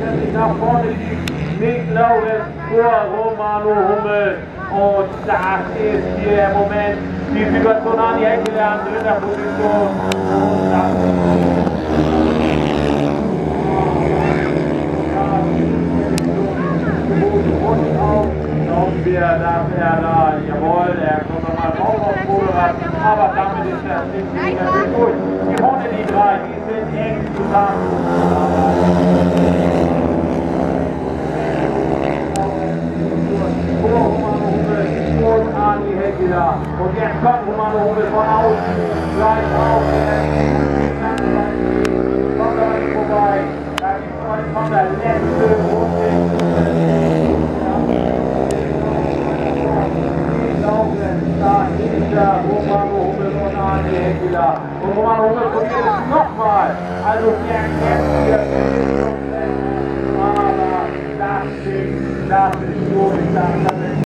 sich nach vorne schiebt. Nick Laurens vor Romano Hummel. Und das ist hier im Moment die Situation an die Ecke an dritter Position. Und das glauben wir, dass er er aber damit ist er nicht durch. Hier vorne die drei, die sind eng zusammen. wieder. Und jetzt kommt Romano Hummel von außen. Gleich auf den Kommt er nicht vorbei. Da gibt es heute von der letzten Runde. Dahinter Romano Hummel von Adi Händler. Und Romano Hummel probiert es nochmal. Also wir jetzt hier. Aber das ist, das ist so, ich sage,